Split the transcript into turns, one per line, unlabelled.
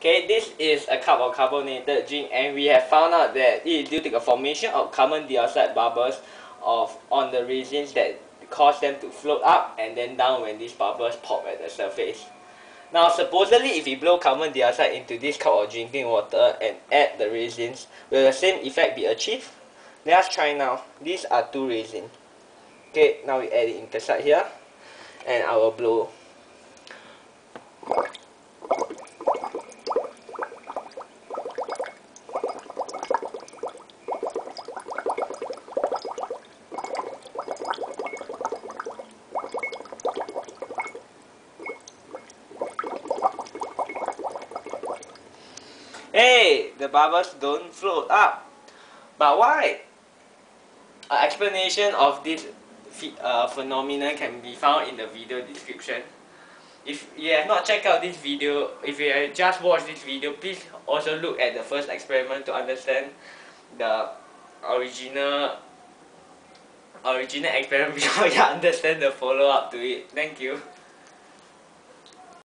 Okay, this is a cup of carbonated drink and we have found out that it is due to the formation of carbon dioxide bubbles of on the resins that cause them to float up and then down when these bubbles pop at the surface. Now supposedly if we blow carbon dioxide into this cup of drinking water and add the resins, will the same effect be achieved? Let us try now. These are two resins. Okay, now we add it inside here and I will blow Hey, the bubbles don't float up. But why? An explanation of this uh, phenomenon can be found in the video description. If you have not checked out this video, if you have just watched this video, please also look at the first experiment to understand the original original experiment before you understand the follow-up to it. Thank you.